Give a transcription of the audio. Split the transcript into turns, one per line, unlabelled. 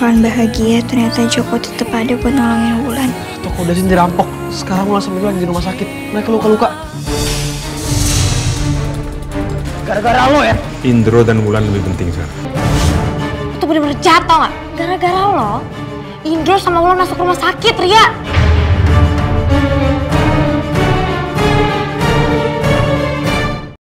Wulan bahagia, ternyata Joko tetap ada buat nolongin Wulan.
Toko udah sini dirampok. Sekarang Wulan sama Wulan di rumah sakit. Mereka luka-luka. Gara-gara lo ya?
Indro dan Wulan lebih penting sekarang.
Itu bener-bener jahat tau gak? Gara-gara lo, Indro sama Wulan masuk rumah sakit, Ria.